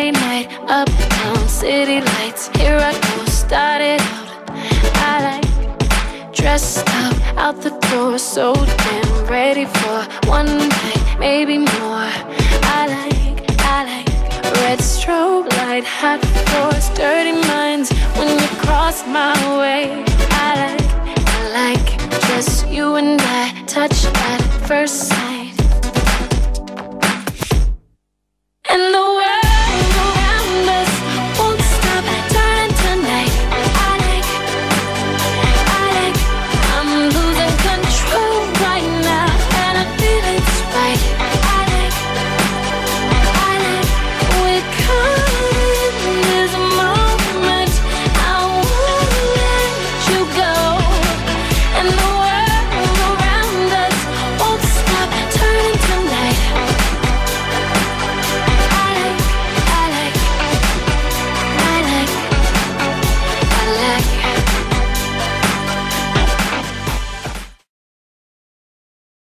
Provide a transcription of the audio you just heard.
Night, uptown, city lights. Here I go, started out. I like dressed up out the door, so damn ready for one night, maybe more. I like, I like red strobe light, hot floors, dirty minds. When you cross my way, I like, I like just you and I touch at first sight.